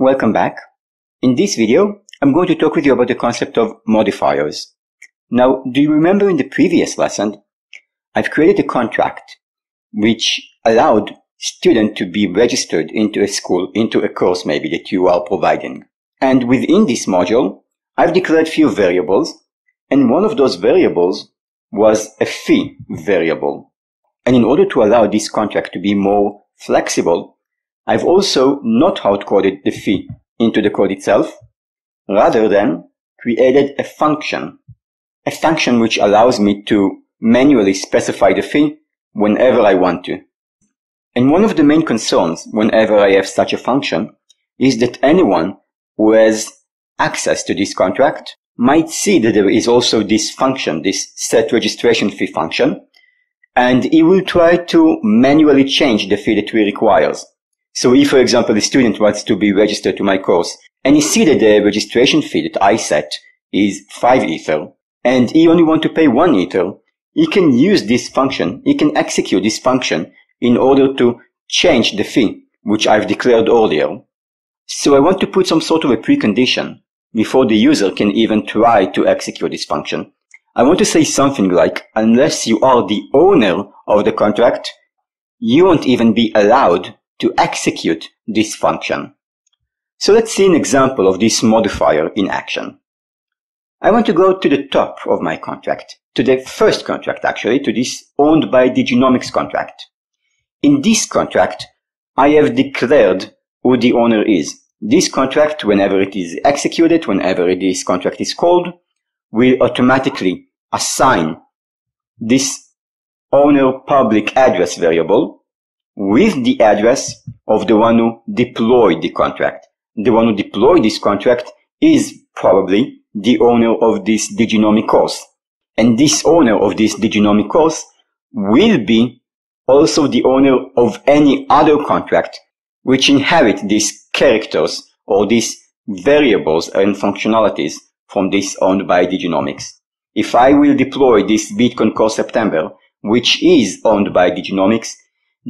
Welcome back. In this video, I'm going to talk with you about the concept of modifiers. Now, do you remember in the previous lesson, I've created a contract which allowed student to be registered into a school, into a course maybe that you are providing. And within this module, I've declared few variables, and one of those variables was a fee variable. And in order to allow this contract to be more flexible, I've also not hard-coded the fee into the code itself, rather than created a function, a function which allows me to manually specify the fee whenever I want to. And one of the main concerns whenever I have such a function is that anyone who has access to this contract might see that there is also this function, this set registration fee function, and he will try to manually change the fee that we requires. So if, for example, the student wants to be registered to my course and he see that the registration fee that I set is 5 ether and he only want to pay 1 ether, he can use this function, he can execute this function in order to change the fee, which I've declared earlier. So I want to put some sort of a precondition before the user can even try to execute this function. I want to say something like, unless you are the owner of the contract, you won't even be allowed to execute this function. So let's see an example of this modifier in action. I want to go to the top of my contract, to the first contract actually, to this owned by Diginomics contract. In this contract, I have declared who the owner is. This contract, whenever it is executed, whenever this contract is called, will automatically assign this owner public address variable with the address of the one who deployed the contract. The one who deployed this contract is probably the owner of this Diginomic course. And this owner of this Diginomic course will be also the owner of any other contract which inherit these characters or these variables and functionalities from this owned by Diginomics. If I will deploy this Bitcoin Course September, which is owned by Diginomics,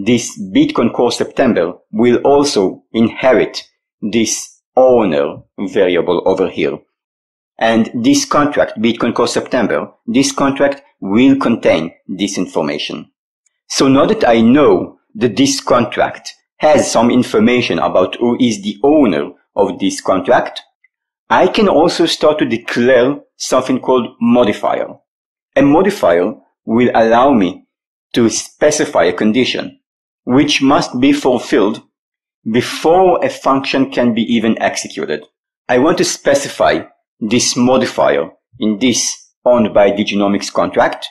this Bitcoin Course September will also inherit this owner variable over here. And this contract, Bitcoin Course September, this contract will contain this information. So now that I know that this contract has some information about who is the owner of this contract, I can also start to declare something called modifier. A modifier will allow me to specify a condition which must be fulfilled before a function can be even executed. I want to specify this modifier in this owned by Diginomics contract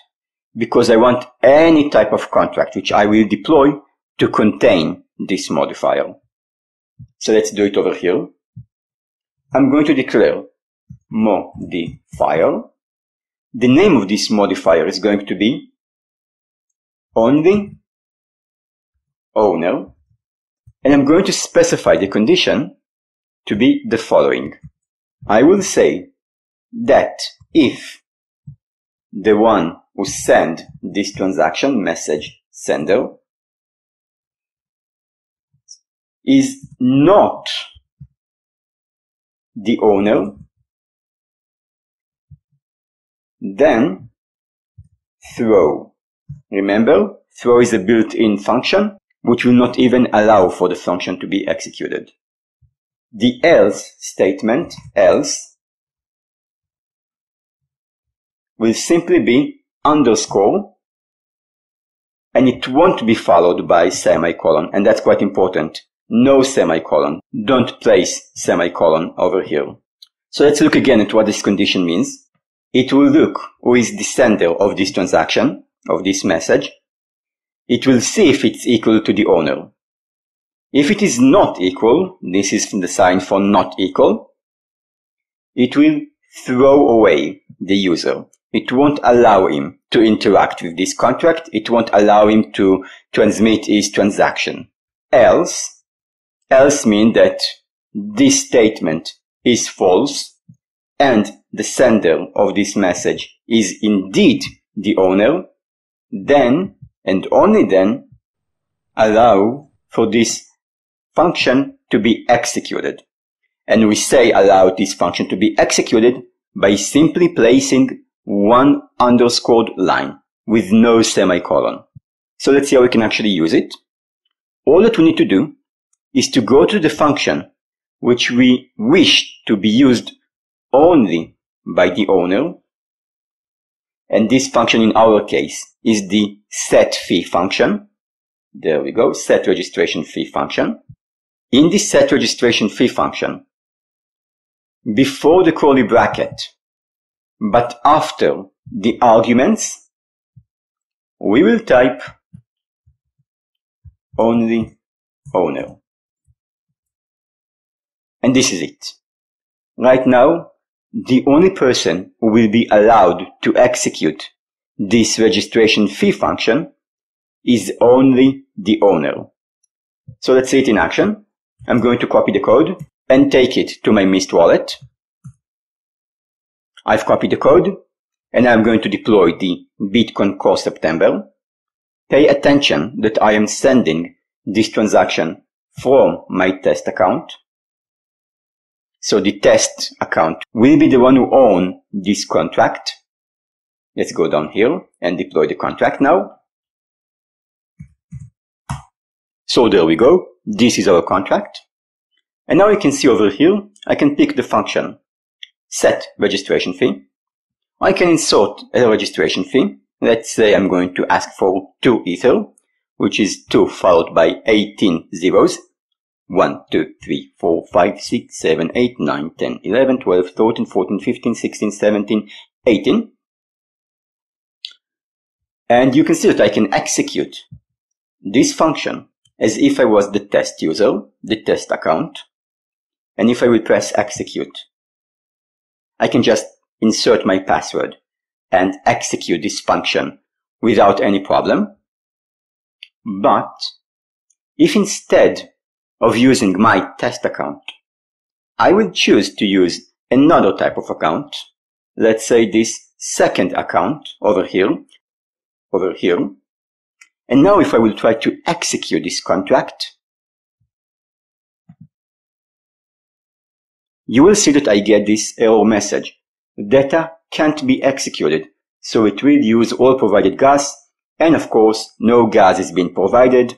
because I want any type of contract which I will deploy to contain this modifier. So let's do it over here. I'm going to declare modifier. The name of this modifier is going to be only Oh, owner, and I'm going to specify the condition to be the following. I will say that if the one who send this transaction message sender is not the owner, then throw. Remember, throw is a built-in function which will not even allow for the function to be executed. The else statement, else, will simply be underscore and it won't be followed by semicolon and that's quite important. No semicolon. Don't place semicolon over here. So let's look again at what this condition means. It will look who is the sender of this transaction, of this message, it will see if it's equal to the owner. If it is not equal, this is the sign for not equal, it will throw away the user. It won't allow him to interact with this contract. It won't allow him to transmit his transaction. Else, else mean that this statement is false and the sender of this message is indeed the owner, then and only then allow for this function to be executed. And we say allow this function to be executed by simply placing one underscored line with no semicolon. So let's see how we can actually use it. All that we need to do is to go to the function which we wish to be used only by the owner. And this function in our case is the set fee function. There we go, set registration fee function. In the set registration fee function, before the curly bracket, but after the arguments, we will type only owner. And this is it. Right now, the only person who will be allowed to execute this registration fee function is only the owner. So let's see it in action. I'm going to copy the code and take it to my Mist wallet. I've copied the code and I'm going to deploy the Bitcoin Course September. Pay attention that I am sending this transaction from my test account. So the test account will be the one who own this contract. Let's go down here and deploy the contract now. So there we go. This is our contract. And now you can see over here, I can pick the function set registration fee. I can insert a registration fee. Let's say I'm going to ask for 2 Ether, which is 2 followed by 18 zeros. 1, 2, 3, 4, 5, 6, 7, 8, 9, 10, 11, 12, 13, 14, 15, 16, 17, 18. And you can see that I can execute this function as if I was the test user, the test account. And if I will press execute, I can just insert my password and execute this function without any problem. But if instead of using my test account, I will choose to use another type of account. Let's say this second account over here, over here. And now if I will try to execute this contract, you will see that I get this error message. Data can't be executed, so it will use all provided gas, and of course, no gas is being provided,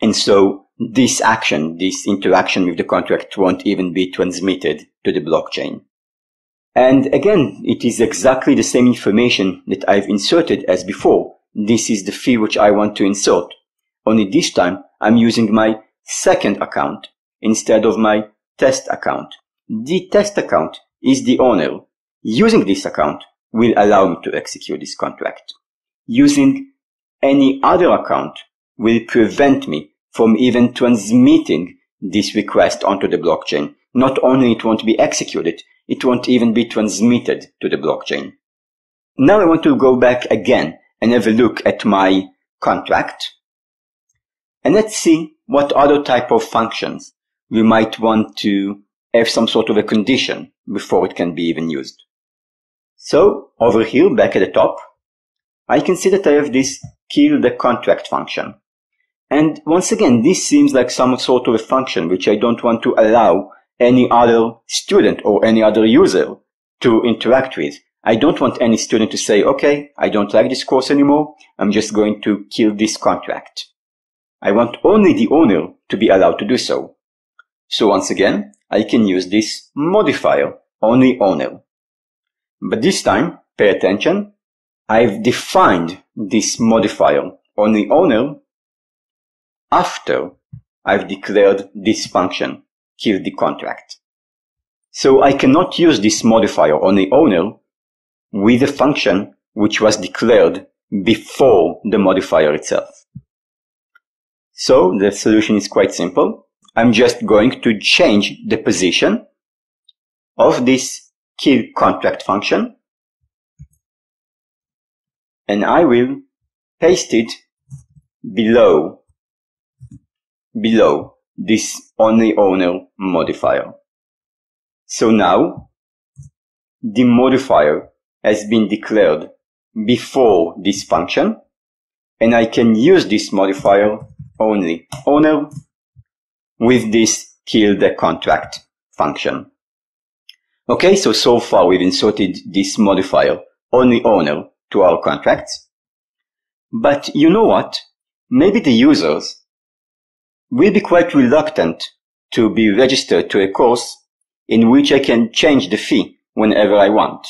and so this action, this interaction with the contract won't even be transmitted to the blockchain. And again, it is exactly the same information that I've inserted as before. This is the fee which I want to insert. Only this time I'm using my second account instead of my test account. The test account is the owner. Using this account will allow me to execute this contract. Using any other account will prevent me from even transmitting this request onto the blockchain. Not only it won't be executed, it won't even be transmitted to the blockchain. Now I want to go back again and have a look at my contract. And let's see what other type of functions we might want to have some sort of a condition before it can be even used. So over here, back at the top, I can see that I have this kill the contract function. And once again, this seems like some sort of a function which I don't want to allow any other student or any other user to interact with. I don't want any student to say, okay, I don't like this course anymore. I'm just going to kill this contract. I want only the owner to be allowed to do so. So once again, I can use this modifier, only owner. But this time, pay attention, I've defined this modifier, only owner, after I've declared this function, kill the contract. So I cannot use this modifier on the owner with a function which was declared before the modifier itself. So the solution is quite simple. I'm just going to change the position of this kill contract function and I will paste it below below this only owner modifier. So now the modifier has been declared before this function and I can use this modifier only owner with this kill the contract function. Okay, so so far we've inserted this modifier, only owner, to our contracts. But you know what? Maybe the users will be quite reluctant to be registered to a course in which I can change the fee whenever I want.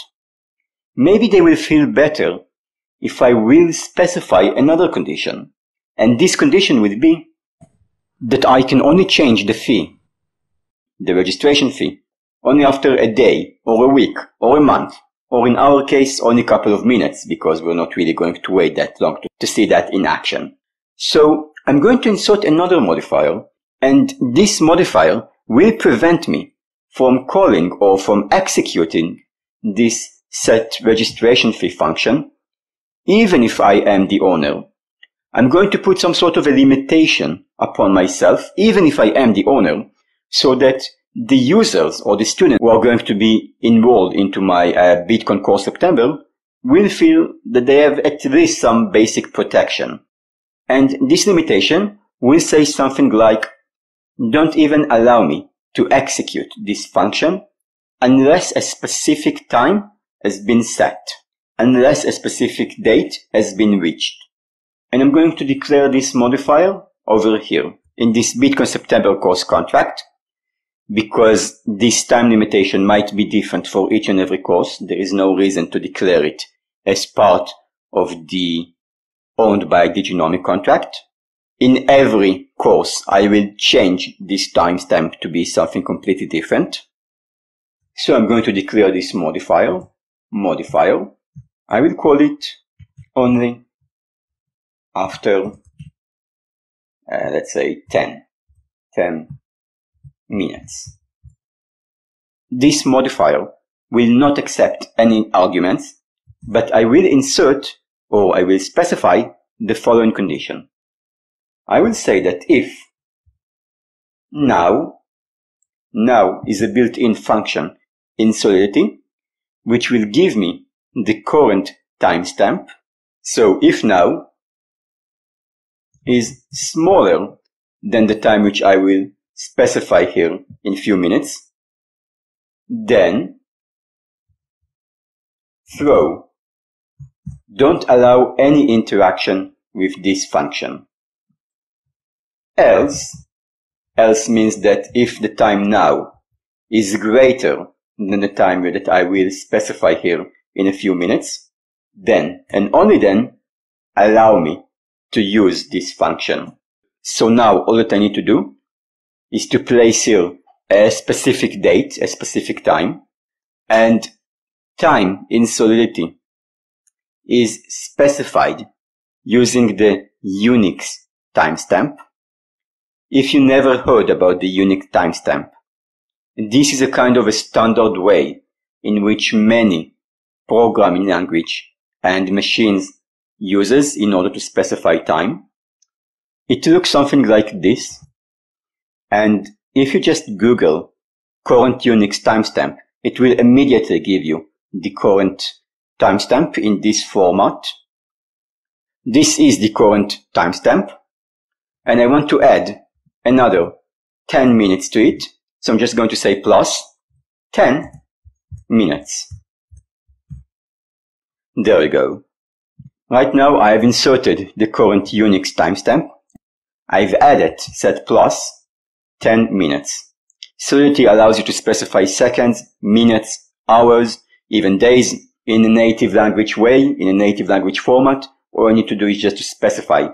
Maybe they will feel better if I will specify another condition. And this condition will be that I can only change the fee, the registration fee, only after a day or a week or a month, or in our case, only a couple of minutes because we're not really going to wait that long to, to see that in action. So I'm going to insert another modifier and this modifier will prevent me from calling or from executing this set registration fee function, even if I am the owner. I'm going to put some sort of a limitation upon myself, even if I am the owner, so that the users or the students who are going to be enrolled into my uh, Bitcoin course September will feel that they have at least some basic protection. And this limitation will say something like, don't even allow me to execute this function unless a specific time has been set, unless a specific date has been reached. And I'm going to declare this modifier over here in this Bitcoin September course contract because this time limitation might be different for each and every course. There is no reason to declare it as part of the owned by Diginomic contract. In every course, I will change this timestamp to be something completely different. So I'm going to declare this modifier, modifier. I will call it only after, uh, let's say 10, 10 minutes. This modifier will not accept any arguments, but I will insert or I will specify the following condition. I will say that if now, now is a built-in function in Solidity, which will give me the current timestamp. So if now is smaller than the time which I will specify here in few minutes, then throw. Don't allow any interaction with this function. Else, else means that if the time now is greater than the time that I will specify here in a few minutes, then and only then allow me to use this function. So now all that I need to do is to place here a specific date, a specific time, and time in Solidity is specified using the Unix timestamp if you never heard about the Unix timestamp, this is a kind of a standard way in which many programming language and machines uses in order to specify time. It looks something like this. And if you just Google current Unix timestamp, it will immediately give you the current timestamp in this format. This is the current timestamp. And I want to add another 10 minutes to it. So I'm just going to say plus 10 minutes. There we go. Right now I have inserted the current Unix timestamp. I've added set plus 10 minutes. Solidity allows you to specify seconds, minutes, hours, even days in a native language way, in a native language format. All you need to do is just to specify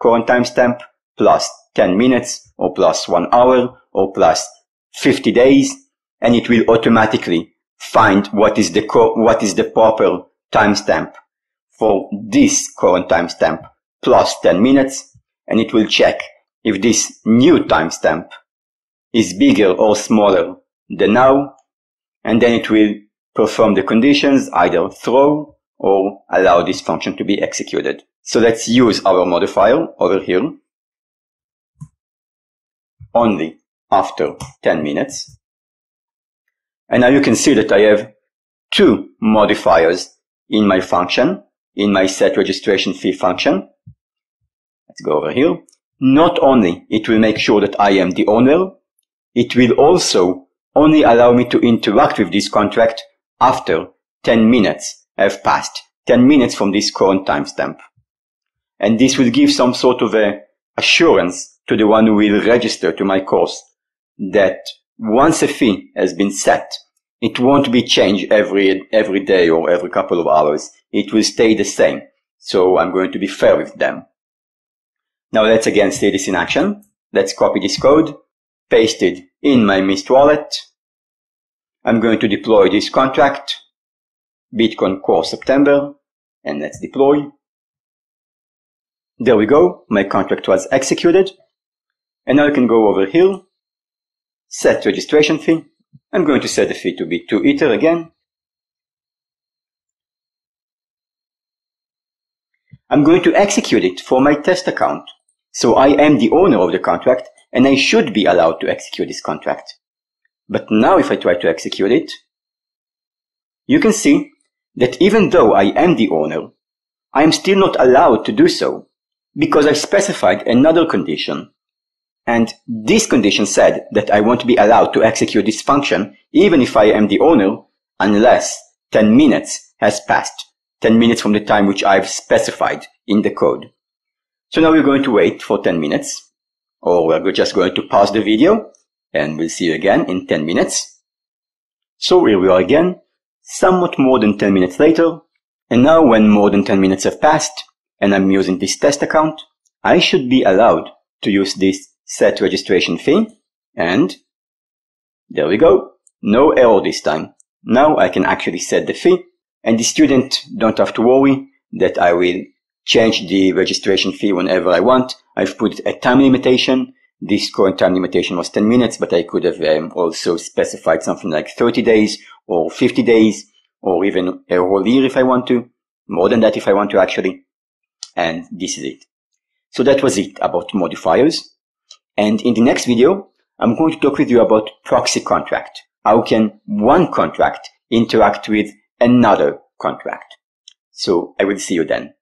current timestamp plus 10 minutes or plus one hour or plus 50 days and it will automatically find what is the co- what is the proper timestamp for this current timestamp plus 10 minutes and it will check if this new timestamp is bigger or smaller than now and then it will perform the conditions either throw or allow this function to be executed. So let's use our modifier over here only after 10 minutes. And now you can see that I have two modifiers in my function, in my set registration fee function. Let's go over here. Not only it will make sure that I am the owner, it will also only allow me to interact with this contract after 10 minutes have passed, 10 minutes from this current timestamp. And this will give some sort of a assurance to the one who will register to my course that once a fee has been set, it won't be changed every, every day or every couple of hours. It will stay the same. So I'm going to be fair with them. Now let's again see this in action. Let's copy this code, paste it in my Mist wallet. I'm going to deploy this contract, Bitcoin Course September, and let's deploy. There we go. My contract was executed. And now I can go over here, set registration fee. I'm going to set the fee to be 2 Ether again. I'm going to execute it for my test account. So I am the owner of the contract and I should be allowed to execute this contract. But now if I try to execute it, you can see that even though I am the owner, I am still not allowed to do so because I specified another condition. And this condition said that I won't be allowed to execute this function even if I am the owner unless 10 minutes has passed, 10 minutes from the time which I've specified in the code. So now we're going to wait for 10 minutes, or we're just going to pause the video, and we'll see you again in 10 minutes. So here we are again, somewhat more than 10 minutes later, and now when more than 10 minutes have passed, and I'm using this test account, I should be allowed to use this set registration fee, and there we go. No error this time. Now I can actually set the fee, and the student don't have to worry that I will change the registration fee whenever I want. I've put a time limitation. This current time limitation was 10 minutes, but I could have um, also specified something like 30 days or 50 days or even a whole year if I want to. More than that if I want to actually. And this is it. So that was it about modifiers. And in the next video, I'm going to talk with you about proxy contract. How can one contract interact with another contract? So I will see you then.